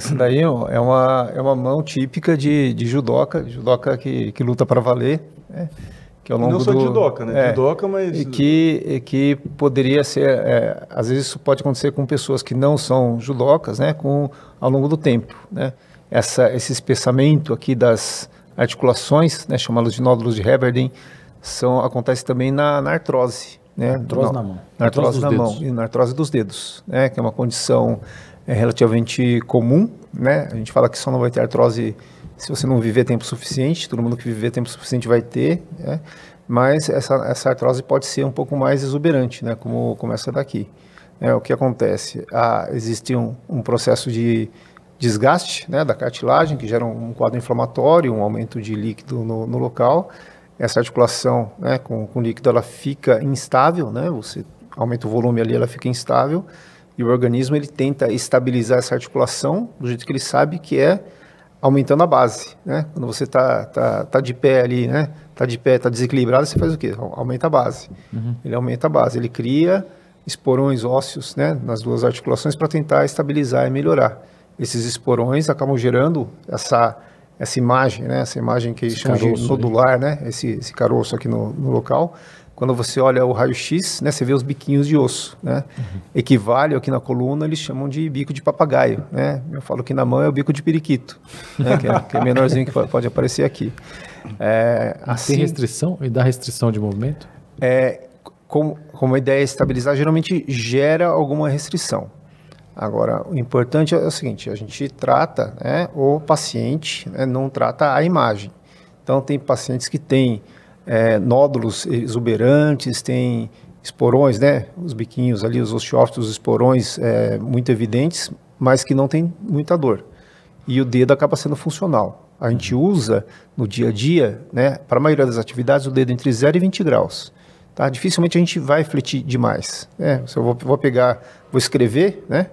Essa daí ó, é uma, é uma mão típica de, de judoca, judoca que, que luta para valer, né? que ao longo não só do, judoca, né? É, judoca, mas... E que, e que poderia ser, é, às vezes isso pode acontecer com pessoas que não são judocas, né? Com, ao longo do tempo, né? Essa, esse espessamento aqui das articulações, né? Chamados de nódulos de Heberden, são, acontece também na, na artrose, né? Artrose na mão. Artrose, artrose na mão e na artrose dos dedos, né? Que é uma condição é, relativamente comum, né? A gente fala que só não vai ter artrose se você não viver tempo suficiente, todo mundo que viver tempo suficiente vai ter, né? mas essa, essa artrose pode ser um pouco mais exuberante, né? como, como essa daqui. É, o que acontece? Ah, existe um, um processo de desgaste né, da cartilagem, que gera um quadro inflamatório, um aumento de líquido no, no local. Essa articulação né, com, com líquido ela fica instável, né, você aumenta o volume ali, ela fica instável, e o organismo ele tenta estabilizar essa articulação do jeito que ele sabe que é aumentando a base, né? Quando você está tá, tá de pé ali, né? Tá de pé, tá desequilibrado, você faz o quê? Aumenta a base. Uhum. Ele aumenta a base, ele cria esporões ósseos, né? Nas duas articulações para tentar estabilizar e melhorar. Esses esporões acabam gerando essa essa imagem, né? Essa imagem que chama de nodular, né? Esse, esse caroço aqui no, no local quando você olha o raio-x, né, você vê os biquinhos de osso, né? Uhum. Equivale aqui na coluna, eles chamam de bico de papagaio, né? Eu falo que na mão é o bico de periquito, né, que, é, que, é, menorzinho que pode aparecer aqui. É, assim, Tem restrição? E dá restrição de movimento? É, como, como a ideia é estabilizar, geralmente gera alguma restrição. Agora, o importante é o seguinte, a gente trata né, o paciente, né, não trata a imagem. Então, tem pacientes que têm é, nódulos exuberantes, tem esporões, né? Os biquinhos ali, os osteófitos, os esporões é, muito evidentes, mas que não tem muita dor. E o dedo acaba sendo funcional. A gente usa no dia a dia, né? Para a maioria das atividades, o dedo entre 0 e 20 graus. Tá? Dificilmente a gente vai fletir demais. Né? Se eu vou, vou pegar, vou escrever, né?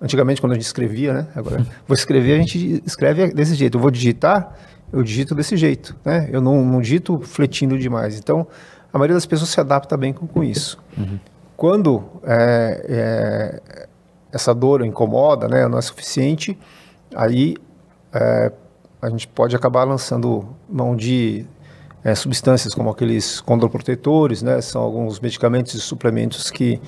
Antigamente, quando a gente escrevia, né? Agora, vou escrever, a gente escreve desse jeito. Eu vou digitar, eu digito desse jeito, né? Eu não, não digito fletindo demais. Então, a maioria das pessoas se adapta bem com, com isso. Uhum. Quando é, é, essa dor incomoda, né, não é suficiente, aí é, a gente pode acabar lançando mão de é, substâncias como aqueles condroprotetores, né, são alguns medicamentos e suplementos que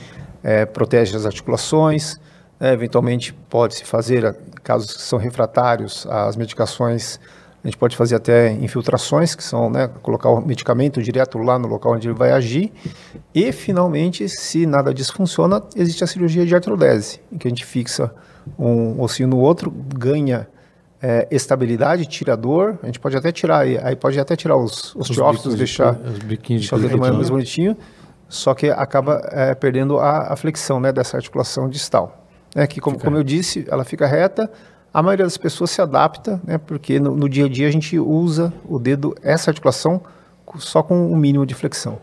é, protegem as articulações. Né, eventualmente pode-se fazer, casos que são refratários às medicações a gente pode fazer até infiltrações, que são né, colocar o medicamento direto lá no local onde ele vai agir. E, finalmente, se nada disso funciona, existe a cirurgia de artrodese, em que a gente fixa um ossinho no outro, ganha é, estabilidade, tira dor. A gente pode até tirar, aí pode até tirar os, os, os deixar, os biquinhos deixar o dedo mais, mais bonitinho, só que acaba é, perdendo a, a, flexão né, dessa articulação distal. É que, como, como eu disse, ela fica reta, a maioria das pessoas se adapta, né, porque no, no dia a dia a gente usa o dedo, essa articulação, só com o mínimo de flexão.